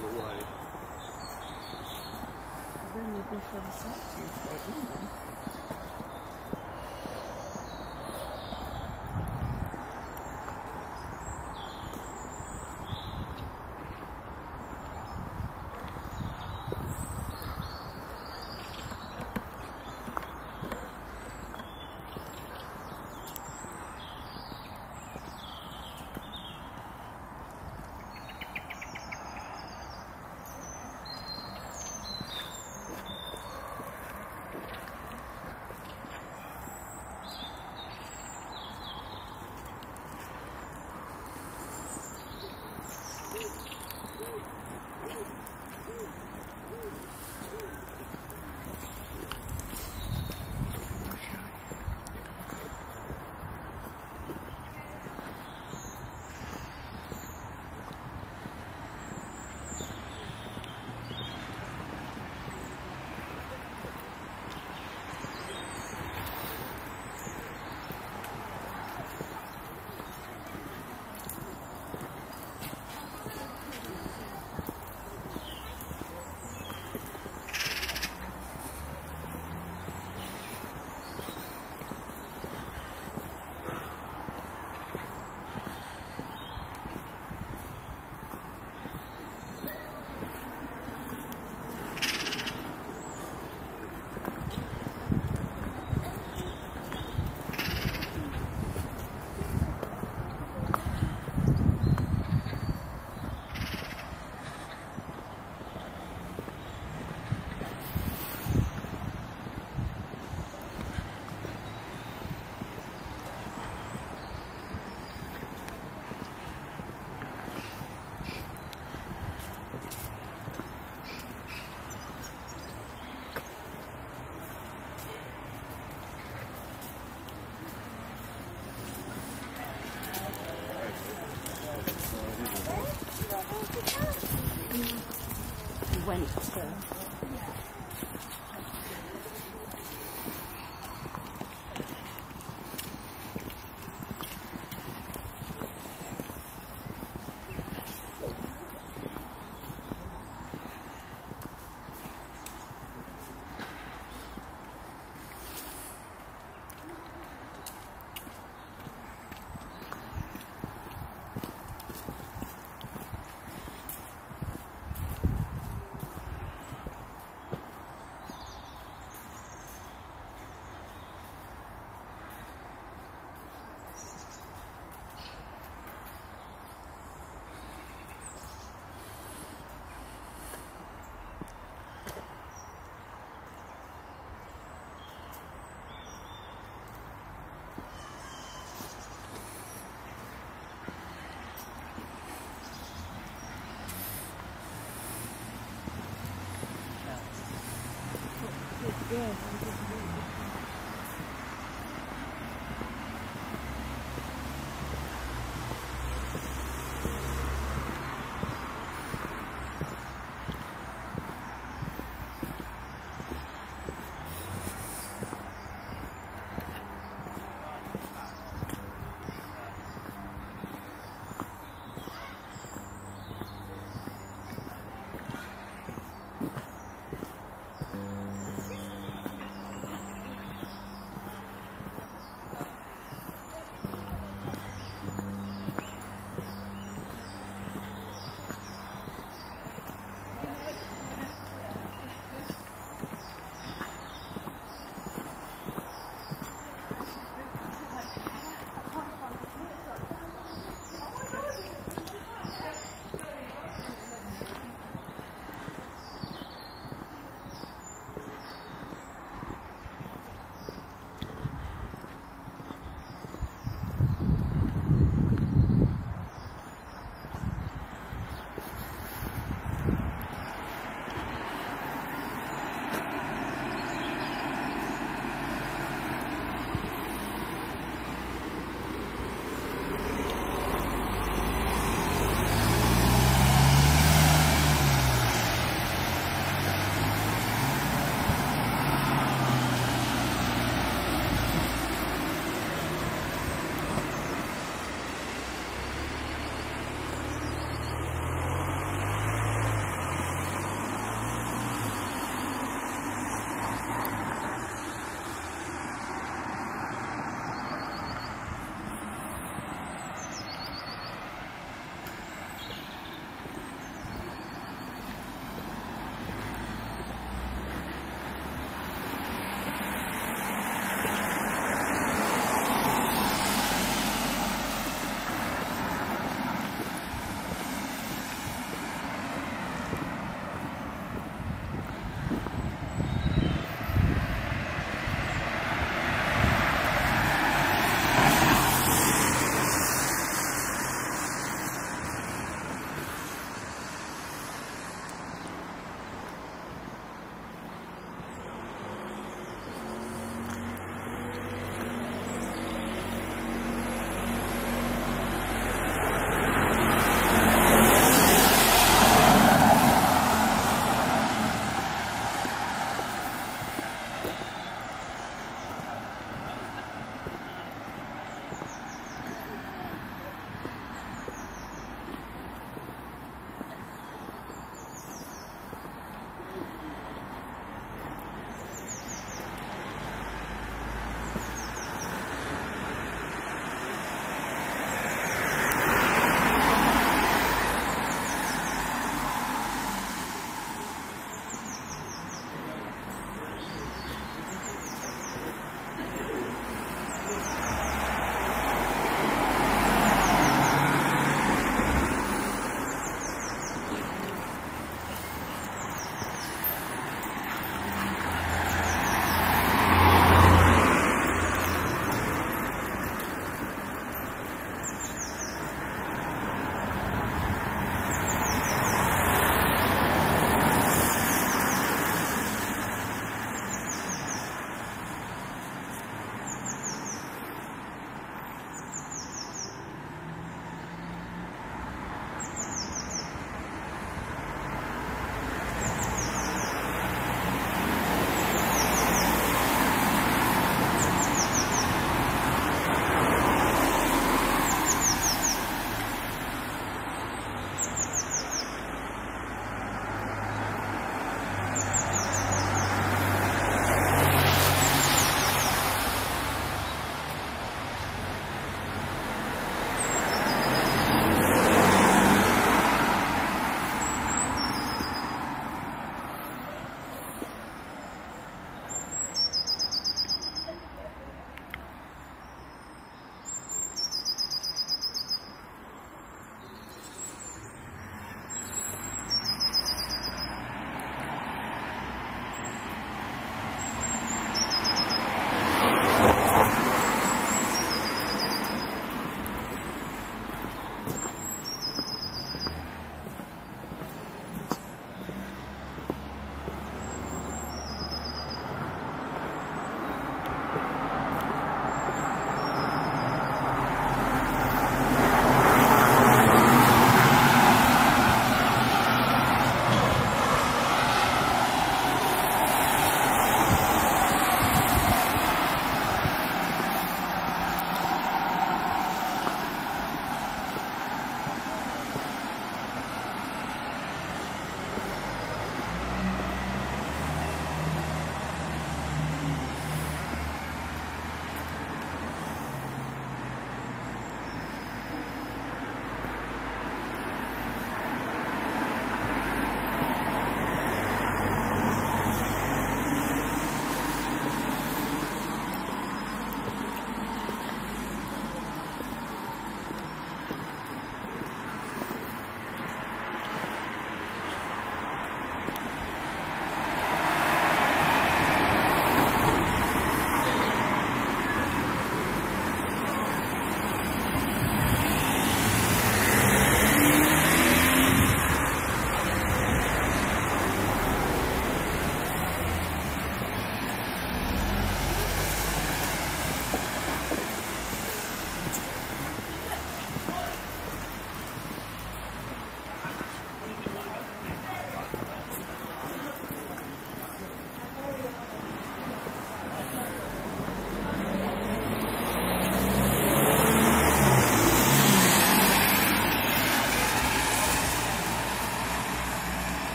the sightseeing Yeah.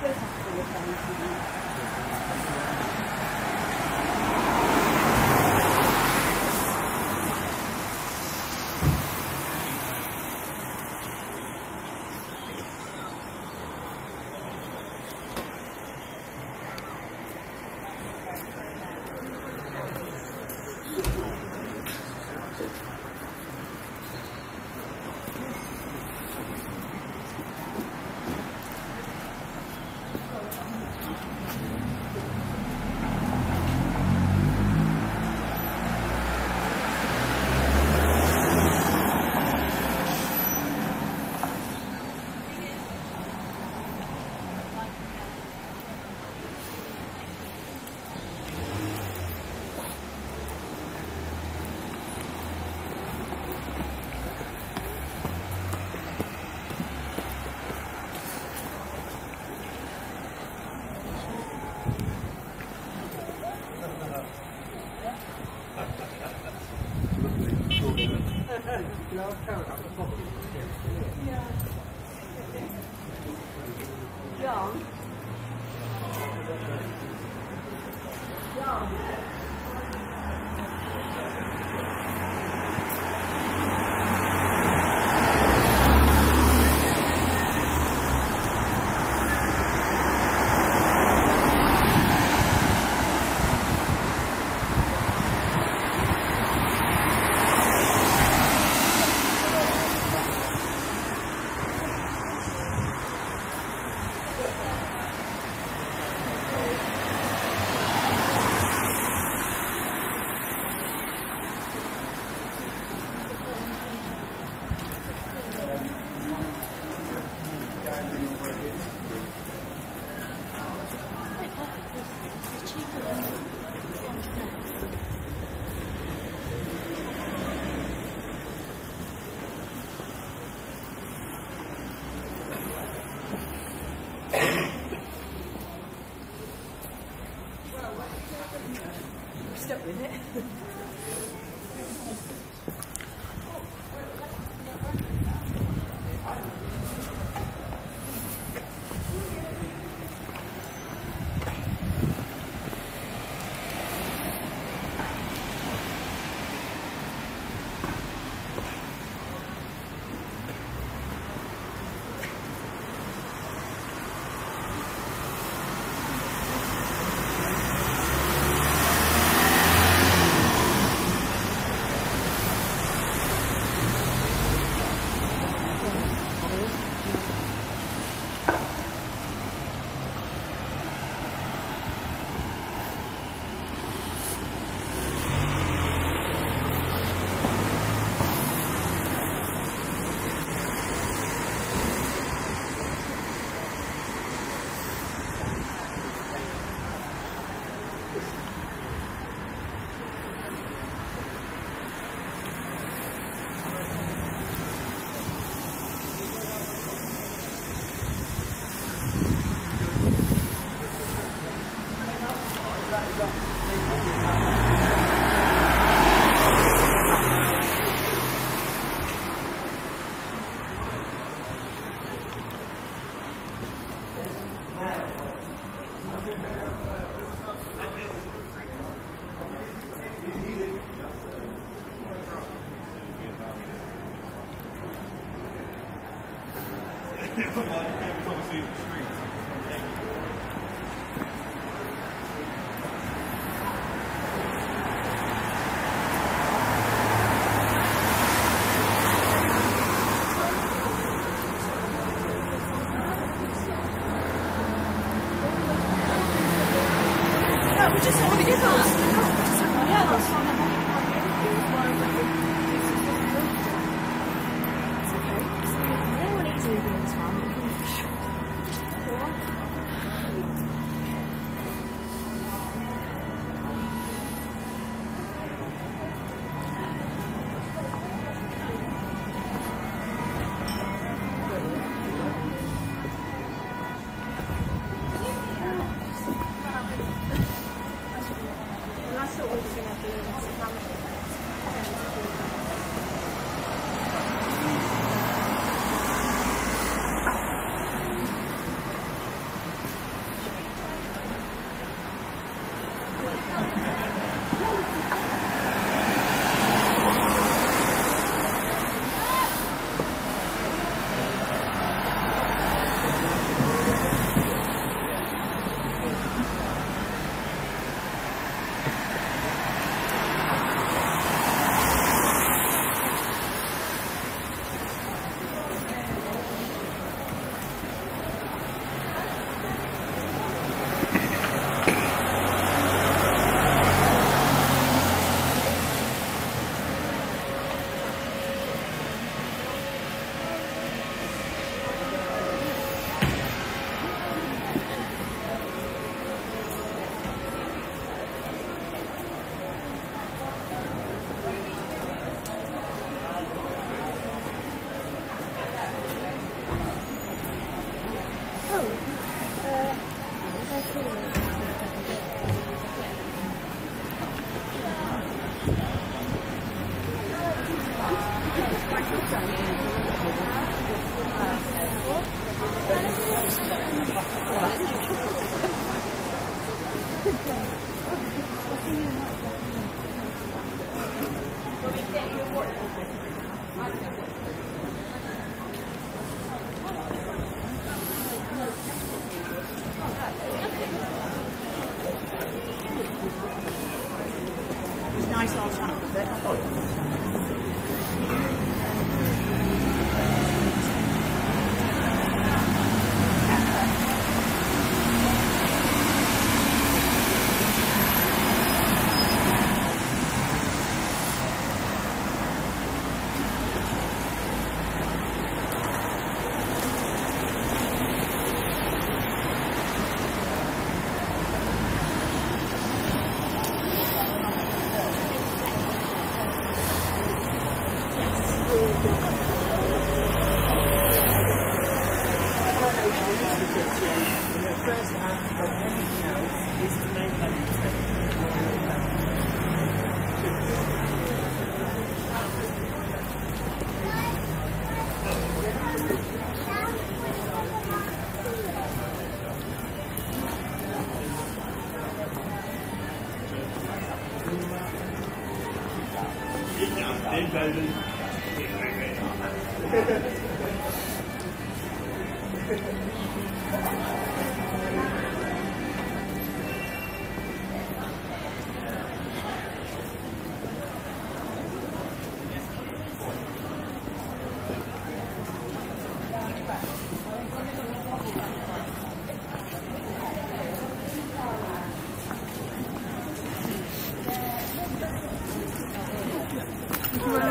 Pues así lo estamos.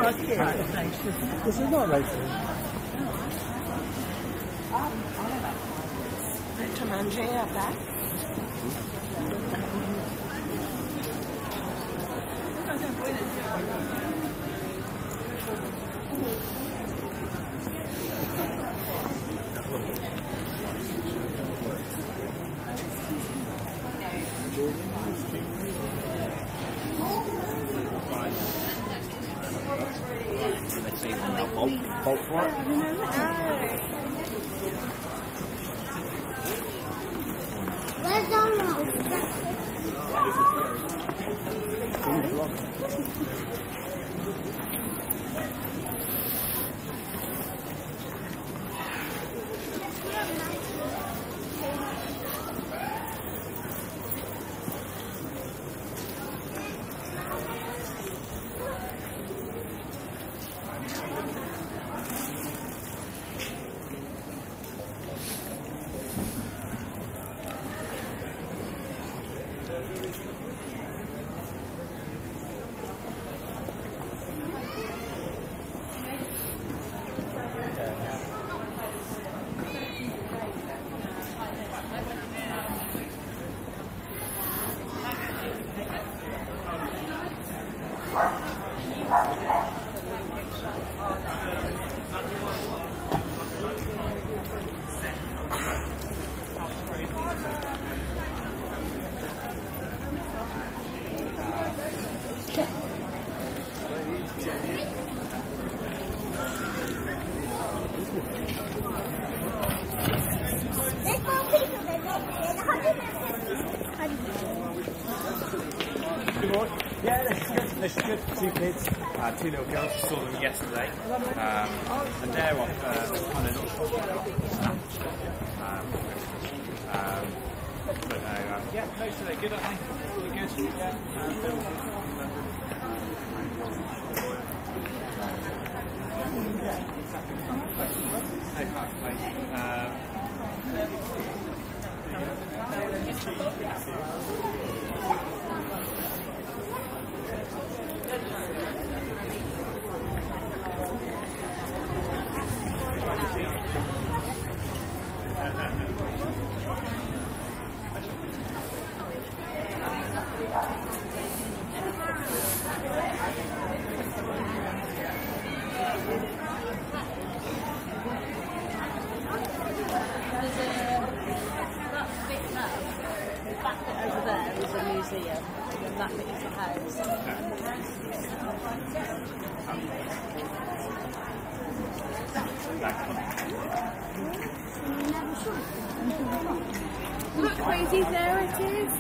This is not racist. To manger après. It. 150. Good. Yeah, this is good. This is good. Two kids, uh, two little girls. Saw them yesterday, um, and they're off uh, kind of um, um, but no, um, yeah, no, so they're good. I think really good. Yeah, um, Look, crazy, there it is.